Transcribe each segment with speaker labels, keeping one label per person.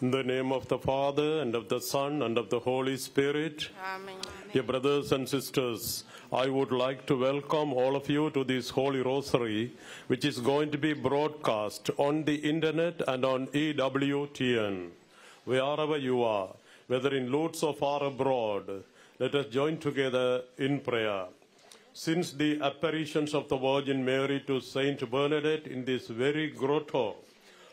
Speaker 1: In the name of the Father, and of the Son, and of the Holy Spirit.
Speaker 2: Amen.
Speaker 1: Dear brothers and sisters, I would like to welcome all of you to this Holy Rosary, which is going to be broadcast on the internet and on EWTN. Wherever you are, whether in Lourdes or far abroad, let us join together in prayer. Since the apparitions of the Virgin Mary to Saint Bernadette in this very grotto,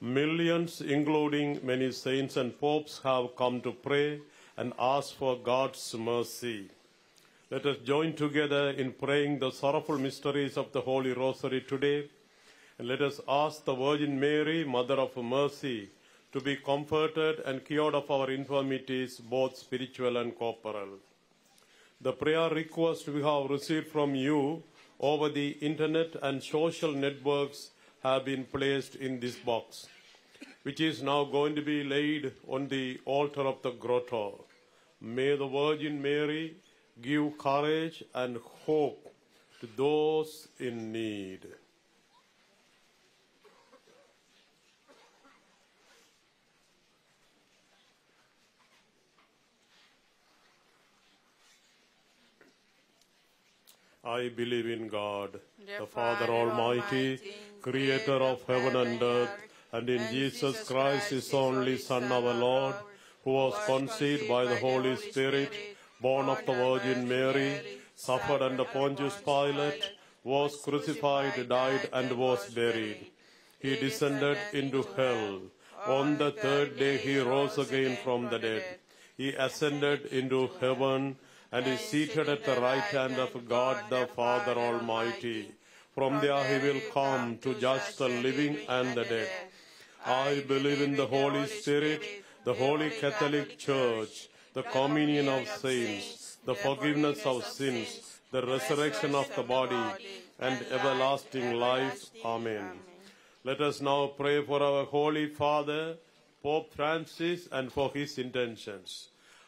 Speaker 1: millions, including many saints and popes, have come to pray and ask for God's mercy. Let us join together in praying the sorrowful mysteries of the Holy Rosary today, and let us ask the Virgin Mary, Mother of Mercy, to be comforted and cured of our infirmities, both spiritual and corporal. The prayer request we have received from you over the internet and social networks have been placed in this box, which is now going to be laid on the altar of the grotto. May the Virgin Mary give courage and hope to those in need. I believe in God, the Father Almighty, creator of heaven and earth, and in Jesus Christ, his only Son, our Lord, who was conceived by the Holy Spirit, born of the Virgin Mary, suffered under Pontius Pilate, was crucified, died, and was buried. He descended into hell. On the third day he rose again from the dead. He ascended into heaven and is seated at the right hand of God the Father Almighty. From there he will come to judge the living and the dead. I believe in the Holy Spirit, the Holy Catholic Church, the communion of saints, the forgiveness of sins, the resurrection of the body, and everlasting life. Amen. Let us now pray for our Holy Father, Pope Francis, and for his intentions.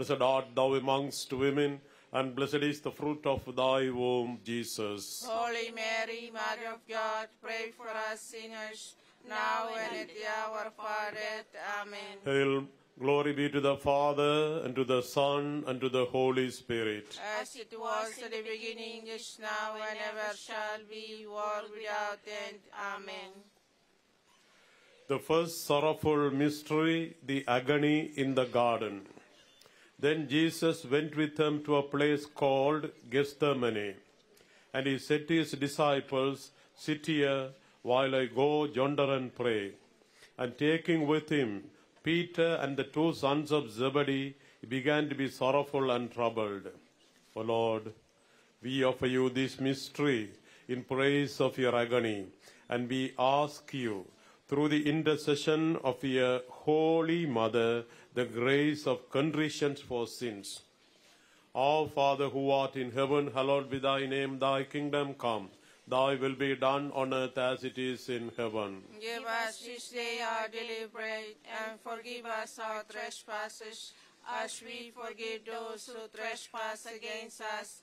Speaker 1: Blessed art thou amongst women, and blessed is the fruit of thy womb, Jesus.
Speaker 2: Holy Mary, Mother of God, pray for us sinners, now and at the hour of our death. Amen.
Speaker 1: Hail, glory be to the Father, and to the Son, and to the Holy Spirit.
Speaker 2: As it was at the beginning, is now, and ever shall be, world without end. Amen.
Speaker 1: The first sorrowful mystery, the agony in the garden. Then Jesus went with them to a place called Gethsemane, and he said to his disciples, Sit here while I go yonder and pray. And taking with him Peter and the two sons of Zebedee, he began to be sorrowful and troubled. O Lord, we offer you this mystery in praise of your agony, and we ask you, through the intercession of your Holy Mother, the grace of contrition for sins. Our Father who art in heaven, hallowed be thy name, thy kingdom come. Thy will be done on earth as it is in heaven.
Speaker 2: Give us this day our daily bread, and forgive us our trespasses, as we forgive those who trespass against us.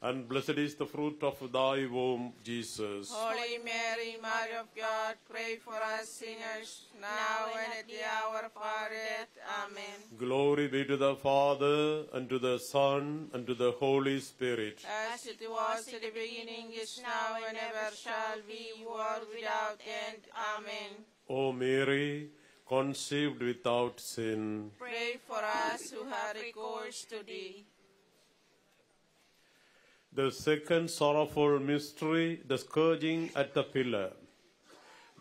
Speaker 1: and blessed is the fruit of thy womb, Jesus.
Speaker 2: Holy Mary, Mother of God, pray for us sinners, now and at the hour of our death. Amen.
Speaker 1: Glory be to the Father, and to the Son, and to the Holy Spirit.
Speaker 2: As it was in the beginning, is now, and ever shall be, world without end. Amen.
Speaker 1: O Mary, conceived without sin.
Speaker 2: Pray for us who have recourse to thee.
Speaker 1: The second sorrowful mystery, the scourging at the pillar.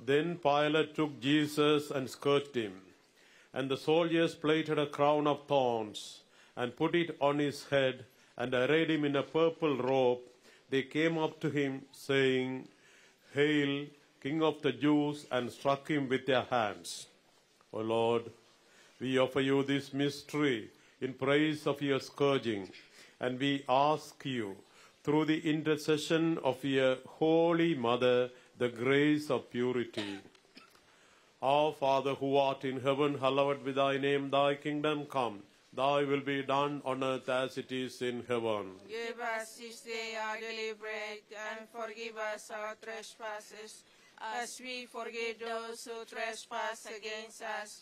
Speaker 1: Then Pilate took Jesus and scourged him. And the soldiers plaited a crown of thorns and put it on his head and arrayed him in a purple robe. They came up to him, saying, Hail, King of the Jews, and struck him with their hands. O Lord, we offer you this mystery in praise of your scourging, and we ask you, through the intercession of your Holy Mother, the grace of purity. Our Father who art in heaven, hallowed be thy name, thy kingdom come. Thy will be done on earth as it is in heaven.
Speaker 2: Give us this day our daily bread, and forgive us our trespasses, as we forgive those who trespass against us.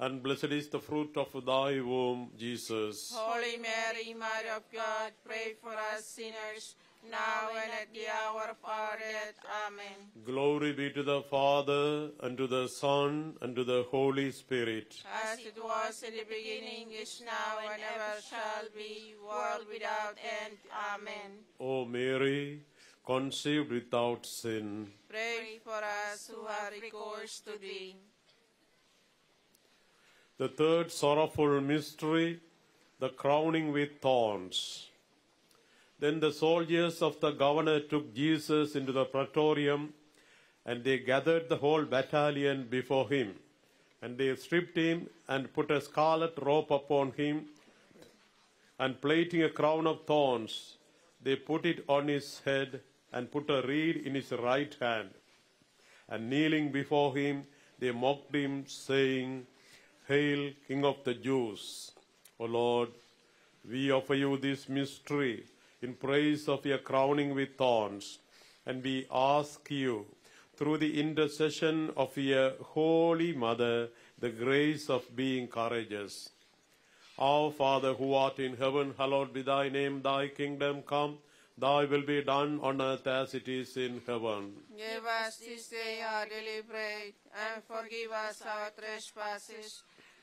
Speaker 1: and blessed is the fruit of thy womb, Jesus.
Speaker 2: Holy Mary, Mother of God, pray for us sinners, now and at the hour of our death. Amen.
Speaker 1: Glory be to the Father, and to the Son, and to the Holy Spirit.
Speaker 2: As it was in the beginning, is now, and ever shall be, world without end. Amen.
Speaker 1: O Mary, conceived without sin,
Speaker 2: Pray for us who have recourse to thee.
Speaker 1: The third sorrowful mystery, the crowning with thorns. Then the soldiers of the governor took Jesus into the praetorium, and they gathered the whole battalion before him. And they stripped him and put a scarlet robe upon him, and plaiting a crown of thorns, they put it on his head and put a reed in his right hand. And kneeling before him, they mocked him, saying, Hail, King of the Jews! O Lord, we offer you this mystery in praise of your crowning with thorns, and we ask you, through the intercession of your Holy Mother, the grace of being courageous. Our Father who art in heaven, hallowed be thy name, thy kingdom come, thy will be done on earth as it is in heaven.
Speaker 2: Give us this day our daily bread, and forgive us our trespasses,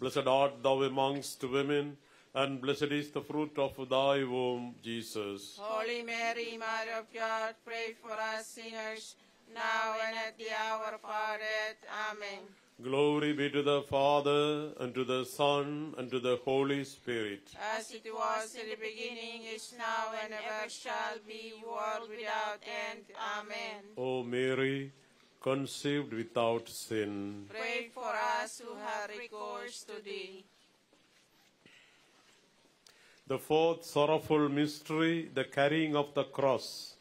Speaker 1: Blessed art thou amongst women, and blessed is the fruit of thy womb, Jesus.
Speaker 2: Holy Mary, Mother of God, pray for us sinners, now and at the hour of our death. Amen.
Speaker 1: Glory be to the Father, and to the Son, and to the Holy Spirit.
Speaker 2: As it was in the beginning, is now, and ever shall be, world without end. Amen.
Speaker 1: O Mary, conceived without sin.
Speaker 2: Pray for us who have recourse to thee.
Speaker 1: The fourth sorrowful mystery, the carrying of the cross.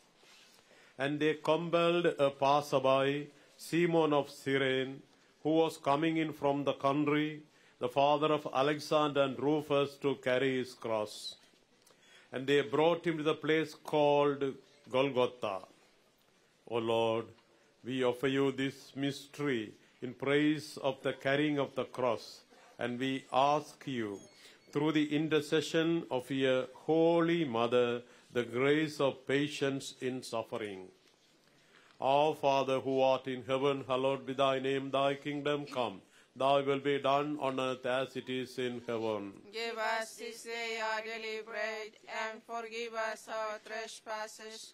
Speaker 1: And they compelled a passerby, Simon of Cyrene, who was coming in from the country, the father of Alexander and Rufus, to carry his cross. And they brought him to the place called Golgotha. O Lord, we offer you this mystery in praise of the carrying of the cross, and we ask you, through the intercession of your Holy Mother, the grace of patience in suffering. Our Father who art in heaven, hallowed be thy name, thy kingdom come. Thy will be done on earth as it is in heaven.
Speaker 2: Give us this day our daily bread, and forgive us our trespasses,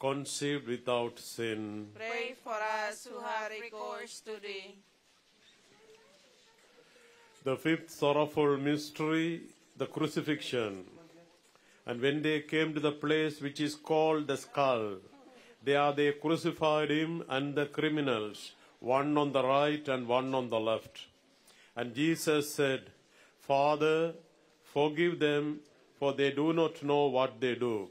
Speaker 1: conceived without sin.
Speaker 2: Pray for us who have recourse to thee.
Speaker 1: The fifth sorrowful mystery, the crucifixion. And when they came to the place which is called the skull, there they crucified him and the criminals, one on the right and one on the left. And Jesus said, Father, forgive them, for they do not know what they do.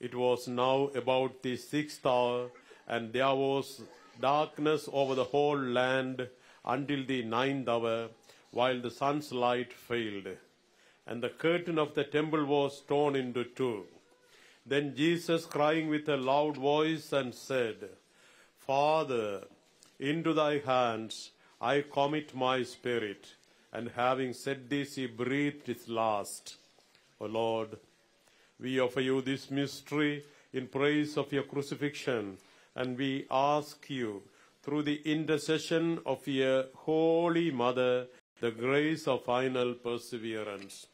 Speaker 1: It was now about the sixth hour, and there was darkness over the whole land until the ninth hour, while the sun's light failed. And the curtain of the temple was torn into two. Then Jesus, crying with a loud voice, and said, Father, into thy hands I commit my spirit. And having said this, he breathed his last. O Lord, we offer you this mystery in praise of your crucifixion, and we ask you, through the intercession of your Holy Mother, the grace of final perseverance.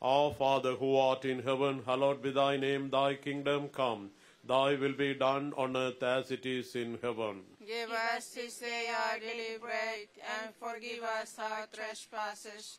Speaker 1: Our Father who art in heaven, hallowed be thy name, thy kingdom come. Thy will be done on earth as it is in heaven.
Speaker 2: Give us this day our daily bread, and forgive us our trespasses,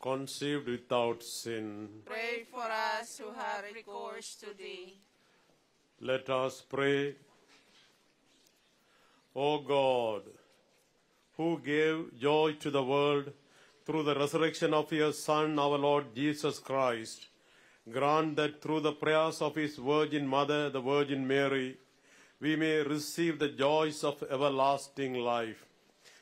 Speaker 1: conceived without sin.
Speaker 2: Pray for us who have recourse to thee.
Speaker 1: Let us pray. O God, who gave joy to the world through the resurrection of your Son, our Lord Jesus Christ, grant that through the prayers of his Virgin Mother, the Virgin Mary, we may receive the joys of everlasting life.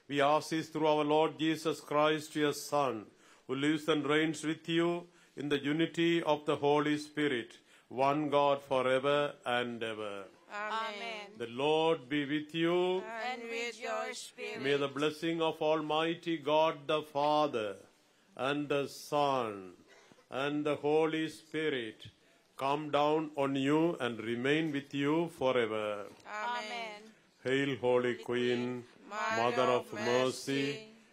Speaker 1: We ask this through our Lord Jesus Christ, your Son, who lives and reigns with you in the unity of the Holy Spirit, one God forever and ever.
Speaker 2: Amen.
Speaker 1: The Lord be with you.
Speaker 2: And with your spirit.
Speaker 1: May the blessing of Almighty God the Father and the Son and the Holy Spirit come down on you and remain with you forever.
Speaker 2: Amen.
Speaker 1: Hail, Holy Queen, Mother of mercy,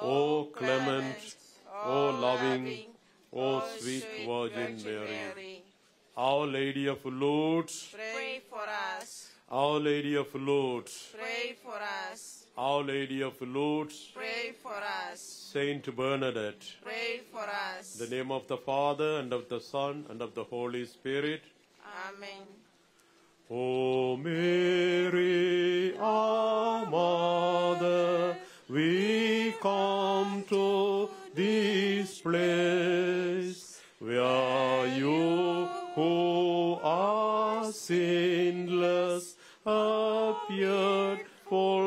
Speaker 1: O clement, O loving, O sweet Virgin Mary. Our Lady of Lourdes,
Speaker 2: Pray for us.
Speaker 1: Our Lady of Lourdes,
Speaker 2: Pray for us.
Speaker 1: Our Lady of Lourdes,
Speaker 2: Pray for us.
Speaker 1: Saint Bernadette.
Speaker 2: Pray for us.
Speaker 1: In the name of the Father, and of the Son, and of the Holy Spirit.
Speaker 2: Amen.
Speaker 1: O Mary, our Mother, we come to this place where you who are sinless appeared full